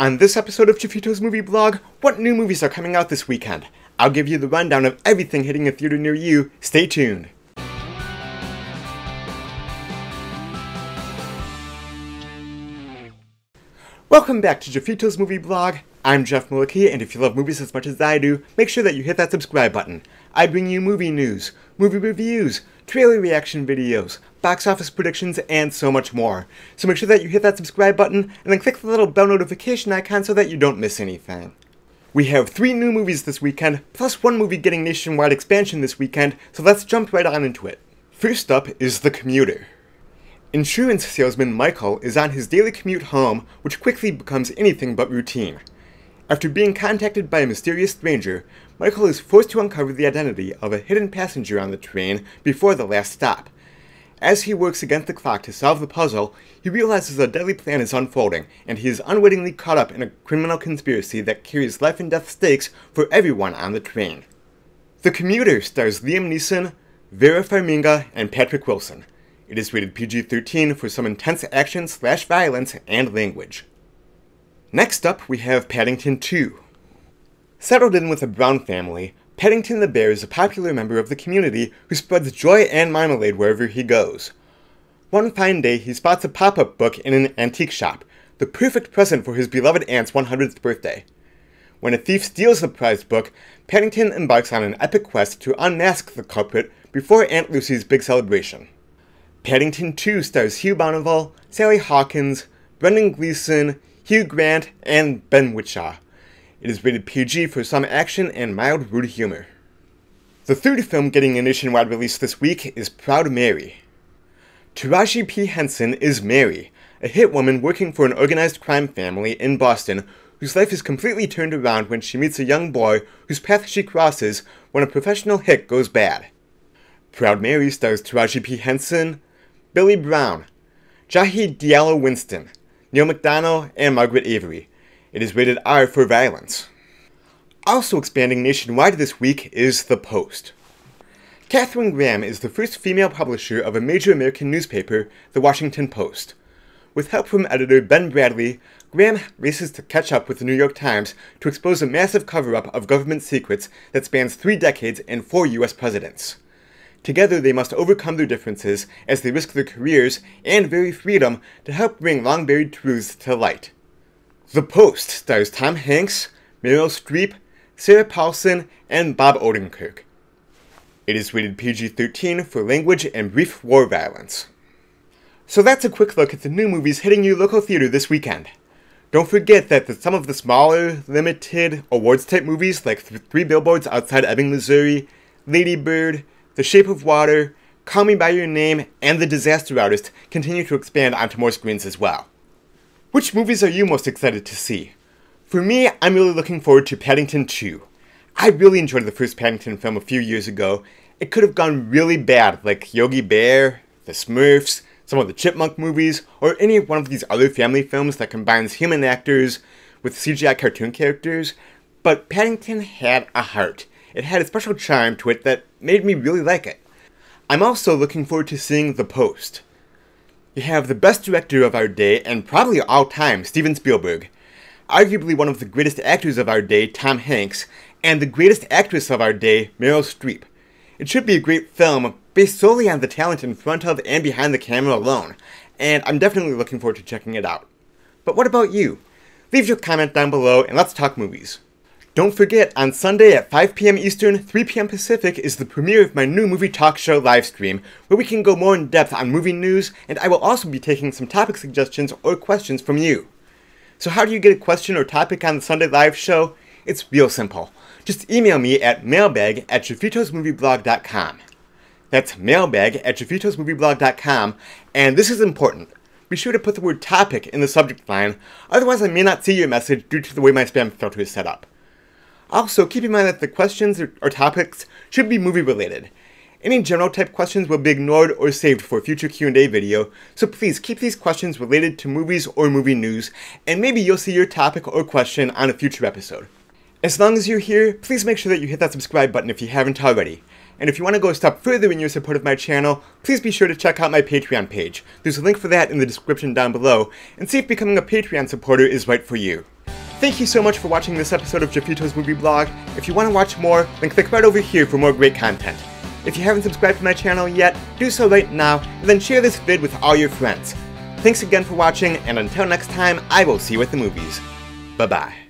On this episode of Jeffito's Movie Blog, what new movies are coming out this weekend? I'll give you the rundown of everything hitting a theater near you. Stay tuned. Welcome back to Jeffito's Movie Blog. I'm Jeff Malicki, and if you love movies as much as I do, make sure that you hit that subscribe button. I bring you movie news, movie reviews, trailer reaction videos, box office predictions, and so much more. So make sure that you hit that subscribe button, and then click the little bell notification icon so that you don't miss anything. We have three new movies this weekend, plus one movie getting nationwide expansion this weekend, so let's jump right on into it. First up is The Commuter. Insurance salesman Michael is on his daily commute home, which quickly becomes anything but routine. After being contacted by a mysterious stranger, Michael is forced to uncover the identity of a hidden passenger on the train before the last stop. As he works against the clock to solve the puzzle, he realizes a deadly plan is unfolding, and he is unwittingly caught up in a criminal conspiracy that carries life and death stakes for everyone on the train. The Commuter stars Liam Neeson, Vera Farmiga, and Patrick Wilson. It is rated PG 13 for some intense action slash violence and language. Next up, we have Paddington 2. Settled in with a Brown family, Paddington the Bear is a popular member of the community who spreads joy and marmalade wherever he goes. One fine day, he spots a pop up book in an antique shop, the perfect present for his beloved aunt's 100th birthday. When a thief steals the prized book, Paddington embarks on an epic quest to unmask the culprit before Aunt Lucy's big celebration. Paddington 2 stars Hugh Bonneville, Sally Hawkins, Brendan Gleeson, Hugh Grant, and Ben Whishaw. It is rated PG for some action and mild rude humor. The third film getting a nationwide release this week is Proud Mary. Taraji P. Henson is Mary, a hit woman working for an organized crime family in Boston whose life is completely turned around when she meets a young boy whose path she crosses when a professional hit goes bad. Proud Mary stars Taraji P. Henson, Billy Brown, Jahi Diallo Winston, Neil McDonough, and Margaret Avery. It is rated R for violence. Also expanding nationwide this week is The Post. Katharine Graham is the first female publisher of a major American newspaper, The Washington Post. With help from editor Ben Bradlee, Graham races to catch up with the New York Times to expose a massive cover up of government secrets that spans three decades and four U.S. presidents. Together, they must overcome their differences as they risk their careers and very freedom to help bring long buried truths to light. The Post stars Tom Hanks, Meryl Streep, Sarah Paulson, and Bob Odenkirk. It is rated PG 13 for language and brief war violence. So that's a quick look at the new movies hitting your local theater this weekend. Don't forget that the, some of the smaller, limited, awards type movies like Three Billboards Outside Ebbing, Missouri, Lady Bird, the Shape of Water, Call Me By Your Name, and The Disaster Artist continue to expand onto more screens as well. Which movies are you most excited to see? For me, I'm really looking forward to Paddington 2. I really enjoyed the first Paddington film a few years ago. It could have gone really bad, like Yogi Bear, The Smurfs, some of the Chipmunk movies, or any one of these other family films that combines human actors with CGI cartoon characters. But Paddington had a heart it had a special charm to it that made me really like it. I'm also looking forward to seeing The Post. You have the best director of our day, and probably all time, Steven Spielberg. Arguably one of the greatest actors of our day, Tom Hanks, and the greatest actress of our day, Meryl Streep. It should be a great film based solely on the talent in front of and behind the camera alone, and I'm definitely looking forward to checking it out. But what about you? Leave your comment down below and let's talk movies. Don't forget, on Sunday at 5 p.m. Eastern, 3 p.m. Pacific is the premiere of my new movie talk show live stream, where we can go more in depth on movie news, and I will also be taking some topic suggestions or questions from you. So, how do you get a question or topic on the Sunday live show? It's real simple. Just email me at mailbag at jeffitosmovieblog.com. That's mailbag at jeffitosmovieblog.com, and this is important. Be sure to put the word topic in the subject line, otherwise, I may not see your message due to the way my spam filter is set up. Also, keep in mind that the questions or topics should be movie related. Any general type questions will be ignored or saved for a future Q&A video, so please keep these questions related to movies or movie news, and maybe you'll see your topic or question on a future episode. As long as you're here, please make sure that you hit that subscribe button if you haven't already. And if you want to go a step further in your support of my channel, please be sure to check out my Patreon page. There's a link for that in the description down below, and see if becoming a Patreon supporter is right for you. Thank you so much for watching this episode of Jeffito's Movie Blog. If you want to watch more, then click right over here for more great content. If you haven't subscribed to my channel yet, do so right now, and then share this vid with all your friends. Thanks again for watching, and until next time, I will see you at the movies. Bye-bye.